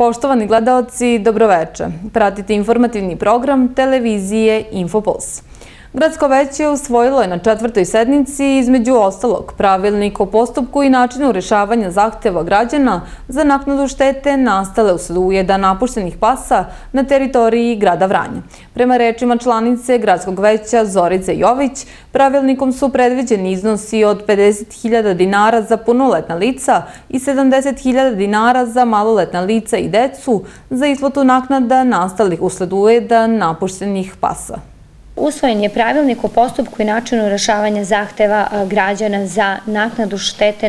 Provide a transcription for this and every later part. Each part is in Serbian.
Poštovani gledalci, dobroveče. Pratite informativni program televizije Infopuls. Gradsko veće usvojilo je na četvrtoj sednici između ostalog pravilnik o postupku i načinu rešavanja zahteva građana za naknadu štete nastale usled ujeda napuštenih pasa na teritoriji grada Vranja. Prema rečima članice Gradskog veća Zorice Jović, pravilnikom su predviđeni iznosi od 50.000 dinara za punoletna lica i 70.000 dinara za maloletna lica i decu za isplatu naknada nastalih usled ujeda napuštenih pasa. Usvojen je pravilnik o postupku i načinu rešavanja zahteva građana za naknadu štete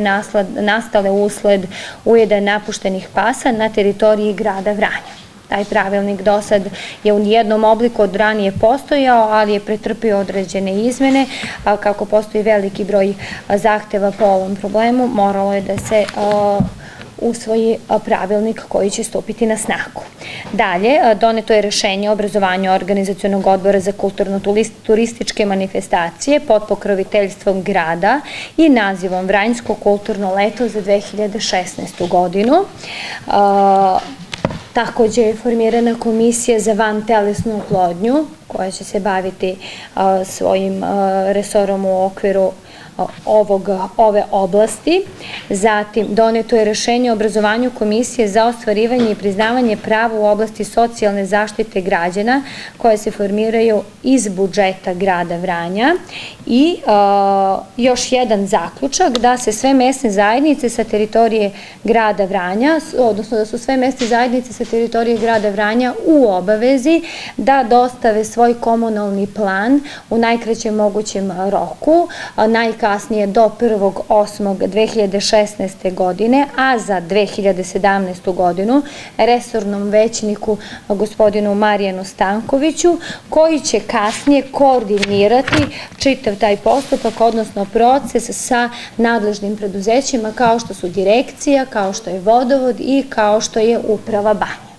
nastale usled ujeda napuštenih pasa na teritoriji grada Vranja. Taj pravilnik do sad je u jednom obliku od ranije postojao, ali je pretrpio određene izmene. Kako postoji veliki broj zahteva po ovom problemu, moralo je da se usvoji pravilnik koji će stupiti na snagu. Dalje, doneto je rešenje o obrazovanju organizacijonog odbora za kulturno-turističke manifestacije pod pokroviteljstvom grada i nazivom Vranjsko kulturno leto za 2016. godinu. Takođe je formirana komisija za van telesnu oplodnju koja će se baviti svojim resorom u okviru ovog, ove oblasti. Zatim, doneto je rešenje o obrazovanju Komisije za ostvarivanje i priznavanje prava u oblasti socijalne zaštite građana koje se formiraju iz budžeta grada Vranja i još jedan zaključak da se sve mesne zajednice sa teritorije grada Vranja, odnosno da su sve mesne zajednice sa teritorije grada Vranja u obavezi da dostave svoj komunalni plan u najkraćem mogućem roku, najkasnije kasnije do 1.8.2016. godine, a za 2017. godinu resornom većniku gospodinu Marijanu Stankoviću, koji će kasnije koordinirati čitav taj postupak, odnosno proces sa nadležnim preduzećima kao što su direkcija, kao što je vodovod i kao što je uprava banja.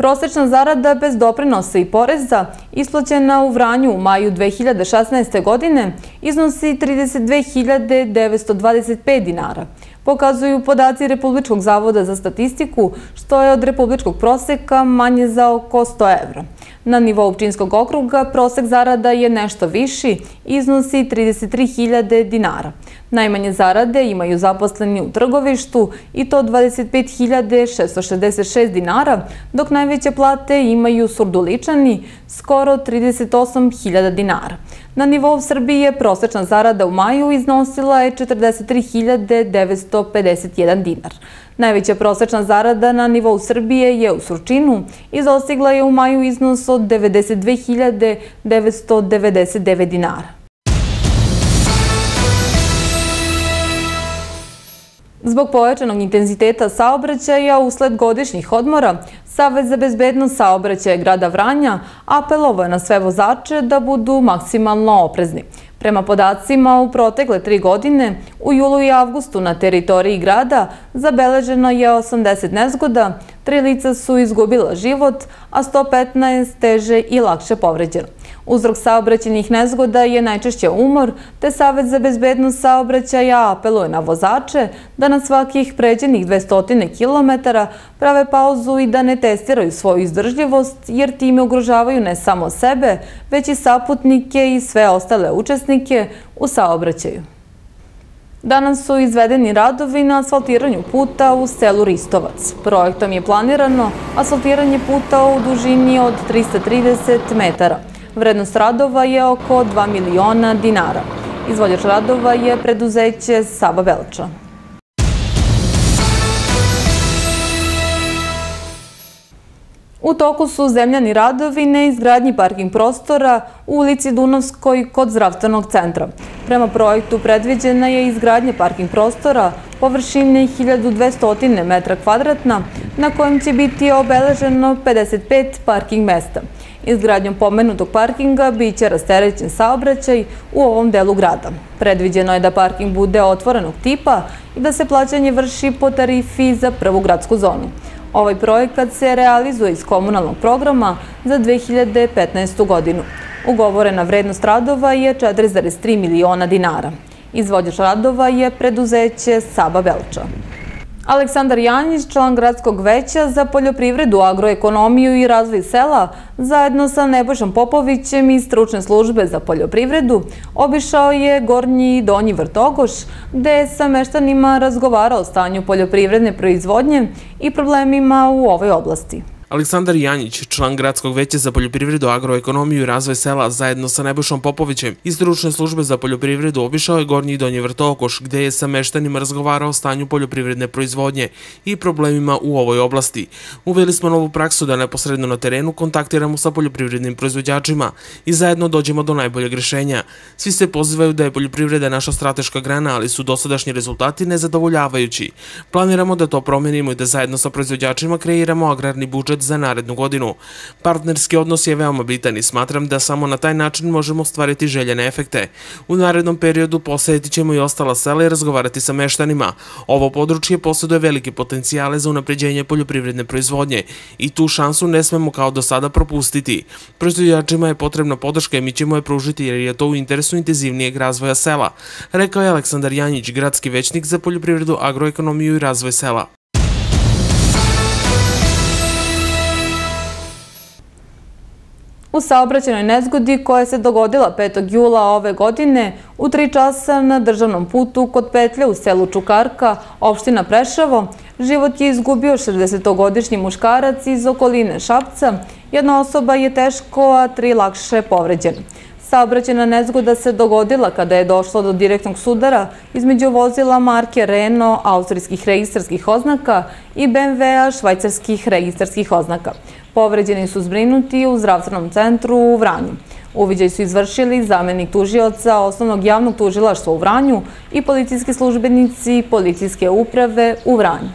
Prosečna zarada bez doprinosa i poreza isplaćena u Vranju u maju 2016. godine iznosi 32.925 dinara. Pokazuju podaci Republičkog zavoda za statistiku, što je od republičkog proseka manje za oko 100 evra. Na nivou Pčinskog okruga prosek zarada je nešto viši, iznosi 33.000 dinara. Najmanje zarade imaju zaposleni u trgovištu i to 25.666 dinara, dok najveće plate imaju surduličani skoro 38.000 dinara. Na nivou Srbije prosečna zarada u maju iznosila je 43.951 dinar. Najveća prosečna zarada na nivou Srbije je u Surčinu i dostigla je u maju iznos od 92.999 dinara. Zbog pojačanog intenziteta saobraćaja usled godišnjih odmora, Savez za bezbednost saobraćaja grada Vranja apelovao je na sve vozače da budu maksimalno oprezni. Prema podacima, u protekle tri godine, u julu i avgustu na teritoriji grada zabeleženo je 80 nezgoda, tri lica su izgubila život, a 115 teže i lakše povređeno. Uzrok saobraćenih nezgoda je najčešće umor, te Savet za bezbednost saobraćaja apeluje na vozače da na svakih pređenih 200 km prave pauzu i da ne testiraju svoju izdržljivost, jer time ugrožavaju ne samo sebe, već i saputnike i sve ostale učesnike u saobraćaju. Danas su izvedeni radovi na asfaltiranju puta u selu Ristovac. Projektom je planirano asfaltiranje puta u dužini od 330 metara. Vrednost radova je oko 2 miliona dinara. Izvoljač radova je preduzeće Saba Belča. U toku su zemljani radovi na izgradnji parking prostora u ulici Dunavskoj kod zdravstvenog centra. Prema projektu predviđena je izgradnja parking prostora površine 1200 metra kvadratna na kojem će biti obeleženo 55 parking mesta. Izgradnjom pomenutog parkinga biće rasterećen saobraćaj u ovom delu grada. Predviđeno je da parking bude otvorenog tipa i da se plaćanje vrši po tarifi za prvu gradsku zonu. Ovaj projekat se realizuje iz komunalnog programa za 2015. godinu. Ugovorena vrednost radova je 4,3 miliona dinara. Izvođač radova je preduzeće Saba Belča. Aleksandar Janjić, član gradskog veća za poljoprivredu, agroekonomiju i razvoj sela, zajedno sa Nebojšom Popovićem iz stručne službe za poljoprivredu, obišao je Gornji i Donji Vrtogoš, gde je sa meštanima razgovarao o stanju poljoprivredne proizvodnje i problemima u ovoj oblasti. Aleksandar Janjić, član Gradskog veća za poljoprivredu, agroekonomiju i razvoj sela, zajedno sa Nebojšom Popovićem iz stručne službe za poljoprivredu obišao je Gornji i Donji Vrtokoš, gde je sa meštanima razgovarao o stanju poljoprivredne proizvodnje i problemima u ovoj oblasti. Uveli smo novu praksu da neposredno na terenu kontaktiramo sa poljoprivrednim proizvođačima i zajedno dođemo do najboljeg rešenja. Svi se pozivaju da je poljoprivreda naša strateška grana, ali su dosadašnji rezultati nezadovoljavajući. Planiramo da to promenimo i da zajedno sa proizvođačima kreiramo agrarni budžet budžet za narednu godinu. Partnerski odnos je veoma bitan i smatram da samo na taj način možemo stvariti željene efekte. U narednom periodu posjetiti ćemo i ostala sela i razgovarati sa meštanima. Ovo područje posjeduje velike potencijale za unapređenje poljoprivredne proizvodnje i tu šansu ne smemo kao do sada propustiti. Proizvodjačima je potrebna podrška i mi ćemo je pružiti jer je to u interesu intenzivnijeg razvoja sela, rekao je Aleksandar Janjić, gradski većnik za poljoprivredu, agroekonomiju i razvoj sela. U saobraćenoj nezgodi koja se dogodila 5. jula ove godine u 3 časa na državnom putu kod Petlje u selu Čukarka, opština Prešavo, život je izgubio 60-godišnji muškarac iz okoline Šapca. Jedna osoba je teško, a tri lakše povređene. Saobraćena nezgoda se dogodila kada je došlo do direktnog sudara između vozila marke Renault austrijskih registarskih oznaka i BMW-a švajcarskih registarskih oznaka. Povređeni su zbrinuti u zdravstvenom centru u Vranju. Uviđaj su izvršili zamenik tužioca osnovnog javnog tužilaštva u Vranju i policijski službenici policijske uprave u Vranju.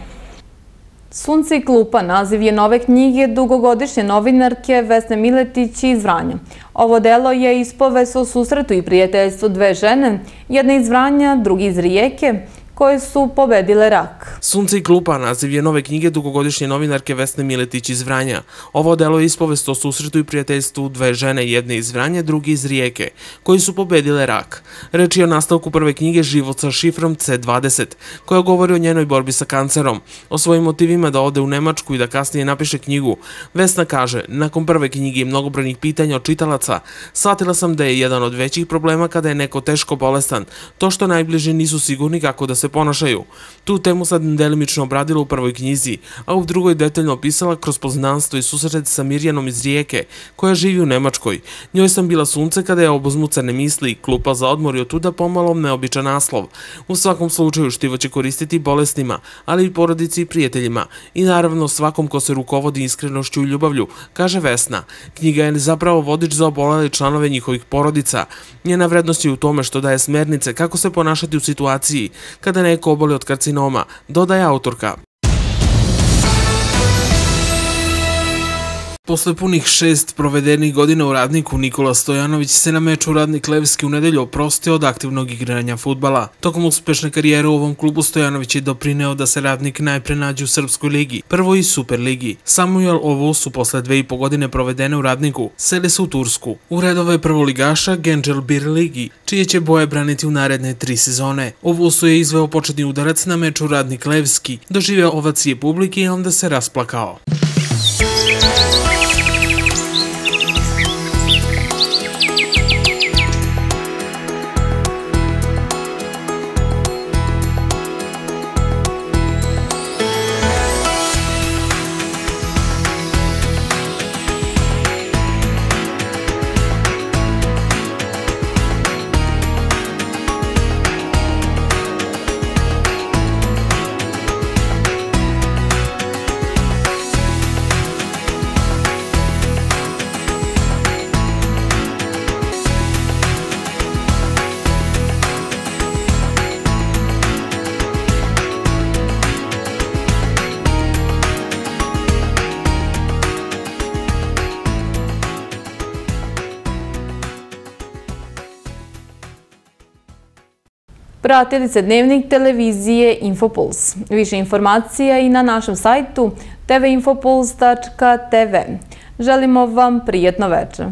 Sunce i klupa naziv je nove knjige dugogodišnje novinarke Vesne Miletić iz Vranja. Ovo delo je ispovest o susretu i prijateljstvu dve žene, jedna iz Vranja, drugi iz Rijeke, koje su pobedile rak. Sunce i klupa naziv je nove knjige dugogodišnje novinarke Vesne Miletić iz Vranja. Ovo delo je ispovest o susretu i prijateljstvu dve žene, jedne iz Vranja, drugi iz Rijeke, koji su pobedile rak. Reč je o nastavku prve knjige Život sa šifrom C20, koja govori o njenoj borbi sa kancerom, o svojim motivima da ode u Nemačku i da kasnije napiše knjigu. Vesna kaže, nakon prve knjige i mnogobrojnih pitanja od čitalaca, shvatila sam da je jedan od većih problema kada je neko teško bolestan, to što najbliži nisu sigurni kako da se se ponašaju. Tu temu sad delimično obradila u prvoj knjizi, a u drugoj detaljno opisala kroz poznanstvo i susret sa Mirjanom iz Rijeke, koja živi u Nemačkoj. Njoj sam bila sunce kada je obozmucane misli, klupa za odmor i od tuda pomalo neobičan naslov. U svakom slučaju štivo će koristiti bolestima, ali i porodici i prijateljima i naravno svakom ko se rukovodi iskrenošću i ljubavlju, kaže Vesna. Knjiga je zapravo vodič za obolele članove njihovih porodica. Njena vrednost je u tome što daje smernice kako se ponašati u situaciji kada да не е коболи од карцинома, додаја авторка. Posle punih šest provedenih godina u radniku, Nikola Stojanović se na meču Radnik Levski u nedelju oprostio od aktivnog igranja futbala. Tokom uspešne karijere u ovom klubu Stojanović je doprineo da se Radnik najpre nađe u Srpskoj ligi, prvo i Super ligi. Samuel Ovusu posle dve i po godine provedene u Radniku seli se u Tursku. U redove prvoligaša Genđel Bir ligi, čije će boje braniti u naredne tri sezone. Ovusu je izveo početni udarac na meču Radnik Levski, doživeo ovacije publike i onda se rasplakao. Pratili se dnevnik televizije Infopuls. Više informacija i na našem sajtu tvinfopuls.tv. Želimo vam prijetno večer.